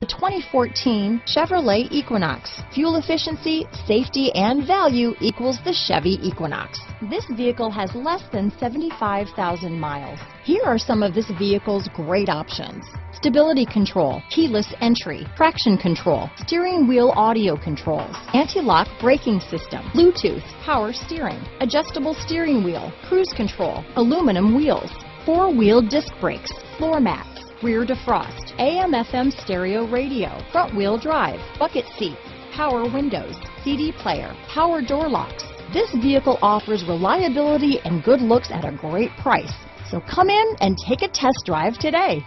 The 2014 Chevrolet Equinox. Fuel efficiency, safety, and value equals the Chevy Equinox. This vehicle has less than 75,000 miles. Here are some of this vehicle's great options. Stability control, keyless entry, traction control, steering wheel audio controls, anti-lock braking system, Bluetooth, power steering, adjustable steering wheel, cruise control, aluminum wheels, four-wheel disc brakes, floor mats, rear defrost, AM FM stereo radio, front wheel drive, bucket seats, power windows, CD player, power door locks. This vehicle offers reliability and good looks at a great price. So come in and take a test drive today.